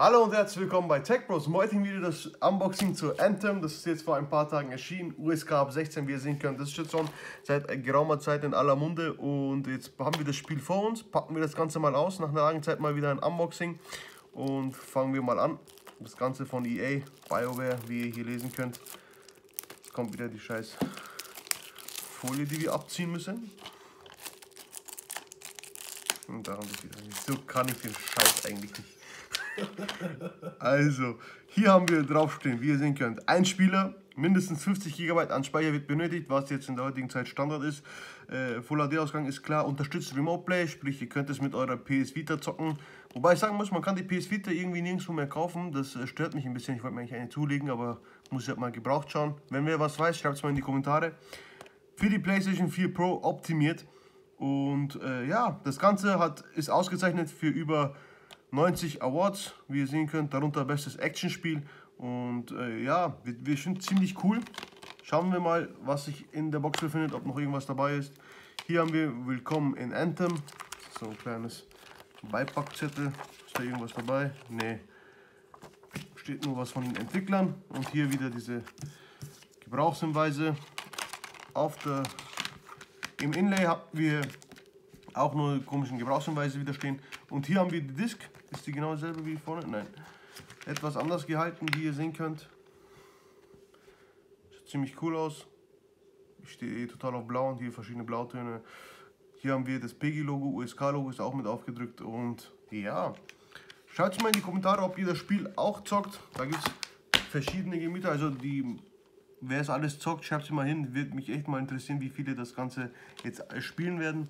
Hallo und herzlich willkommen bei Tech Bros. Im heutigen Video das Unboxing zu Anthem. Das ist jetzt vor ein paar Tagen erschienen. USK ab 16, wie ihr sehen könnt. Das ist jetzt schon seit geraumer Zeit in aller Munde. Und jetzt haben wir das Spiel vor uns. Packen wir das Ganze mal aus. Nach einer langen Zeit mal wieder ein Unboxing. Und fangen wir mal an. Das Ganze von EA, BioWare, wie ihr hier lesen könnt. Jetzt kommt wieder die scheiß Folie, die wir abziehen müssen. Und daran wieder nicht. So kann ich den Scheiß eigentlich nicht. Also, hier haben wir draufstehen, wie ihr sehen könnt, ein Spieler, mindestens 50 GB an Speicher wird benötigt, was jetzt in der heutigen Zeit Standard ist. Äh, Full HD-Ausgang ist klar, unterstützt Remote Play, sprich ihr könnt es mit eurer PS Vita zocken. Wobei ich sagen muss, man kann die PS Vita irgendwie nirgendwo mehr kaufen, das äh, stört mich ein bisschen, ich wollte mir eigentlich eine zulegen, aber muss ich halt mal gebraucht schauen. Wenn wer was weiß, schreibt es mal in die Kommentare. Für die PlayStation 4 Pro optimiert und äh, ja, das Ganze hat, ist ausgezeichnet für über 90 Awards, wie ihr sehen könnt, darunter bestes Actionspiel. Und äh, ja, wir, wir sind ziemlich cool. Schauen wir mal, was sich in der Box befindet, ob noch irgendwas dabei ist. Hier haben wir Willkommen in Anthem. So ein kleines Beipackzettel. Ist da irgendwas dabei? Nee. Steht nur was von den Entwicklern. Und hier wieder diese Gebrauchshinweise. Auf der, Im Inlay haben wir auch nur komischen Gebrauchshinweise wieder stehen. Und hier haben wir die Disk. Ist die genau dieselbe wie vorne? Nein. Etwas anders gehalten, wie ihr sehen könnt. Sieht ziemlich cool aus. Ich stehe eh total auf blau und hier verschiedene Blautöne. Hier haben wir das PEGI-Logo, USK-Logo ist auch mit aufgedrückt. Und ja, schaut mal in die Kommentare, ob ihr das Spiel auch zockt. Da gibt es verschiedene Gemüter. Also die, wer es alles zockt, schreibt es mal hin. Wird mich echt mal interessieren, wie viele das Ganze jetzt spielen werden.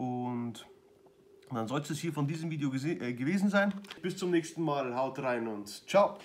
Und dann soll es hier von diesem Video äh, gewesen sein. Bis zum nächsten Mal, haut rein und ciao!